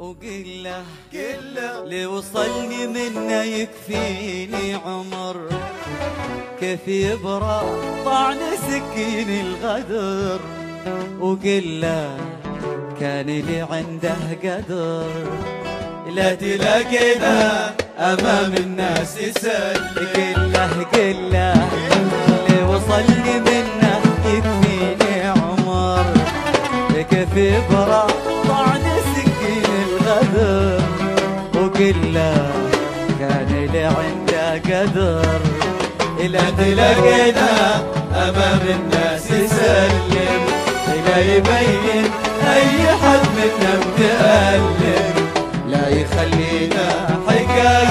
وقل له قل له اللي وصلني منه يكفيني عمر. كيف يبرى طعن سكين الغدر. وقل له كان لي عنده قدر. لا تلاقينا أمام الناس يسلم قل له قدر إلى تلاقينا أمام الناس يسلم إلى يبين أي حد منا متألم. لا يخلينا حكاية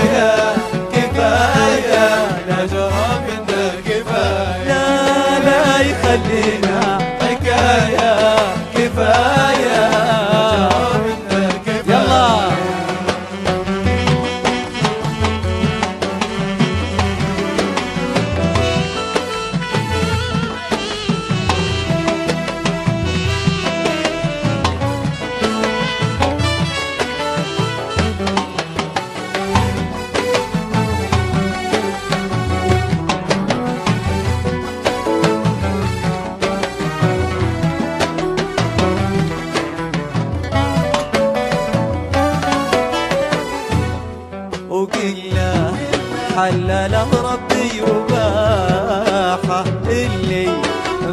اللي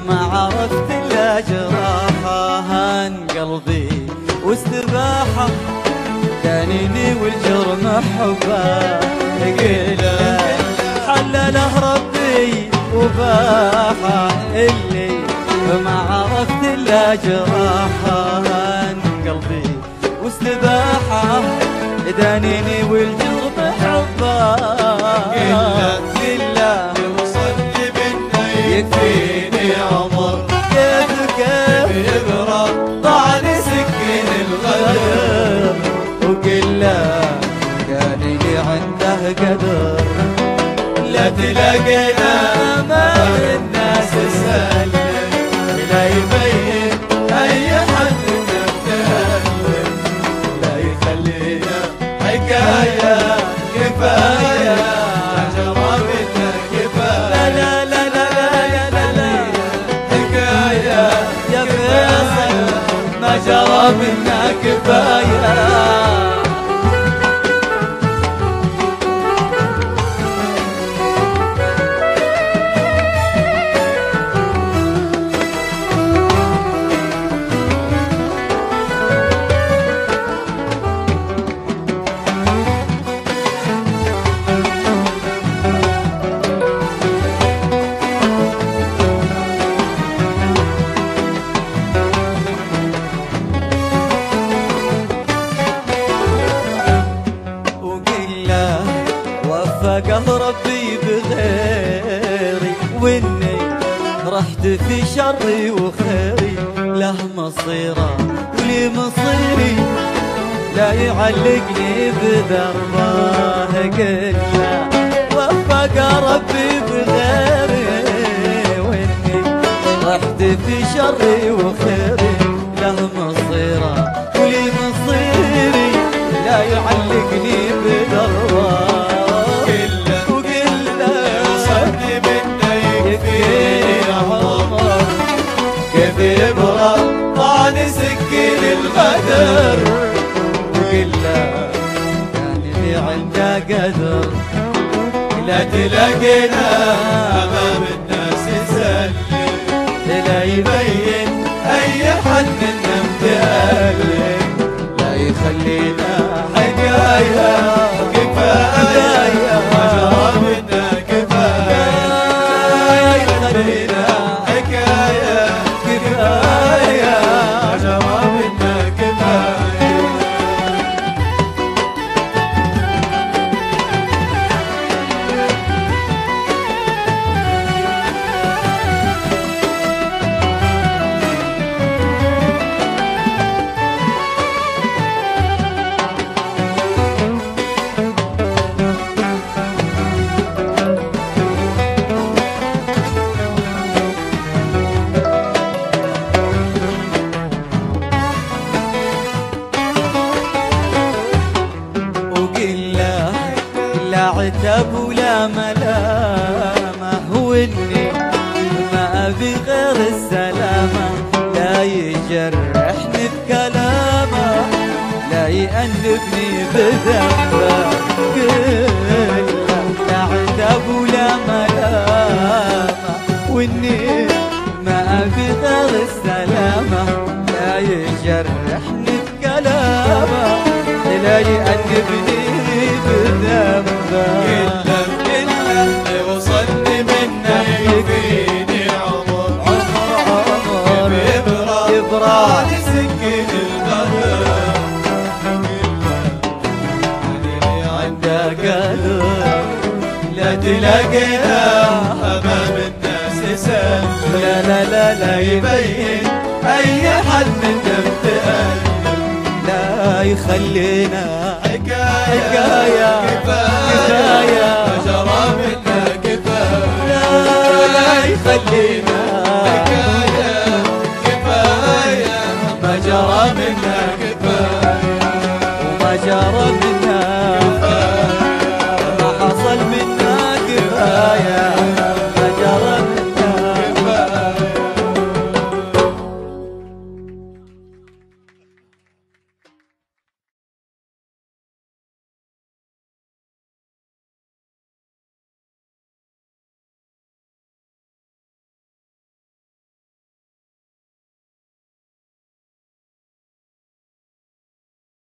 ما عرفت إلا جراحه هان قلبي واستباحة. دانيني والجرم حبه قله حلله ربي وباحة. اللي ما عرفت إلا جراحه هان قلبي واستباحة. دانيني والجرم حبه قدر لا تلاقينا امام الناس يسلم لا يبين أي حد متألم لا يخلينا حكاية كفاية. جرى منا لا لا لا لا لا لا حكاية يا ما منا واني رحت في شري وخيري له مصيره ولي مصيري. لا يعلقني بدربه قل له وفق ربي بغيري. واني رحت في شري وخيري له مصيره ولي مصيري. لا يعلقني بدربه الغدر وقل له كان لي عنده قدر. لا تلاقينا أمام الناس يسلم. لا يبين أي حد منا عتب ولا ملامة واني ما أبي غير السلامة. لا يجرحني بكلامه لا يأنبني بذنبه. لا عتب ولا ملامة وإني ما أبي غير السلامة. لا يجرحني بكلامه لا يأنبني بذنبه. امام الناس لا لا لا لا يبين أي حد من يخلينا حكاية حكاية كفاية جرى منا كفاية لا يخلينا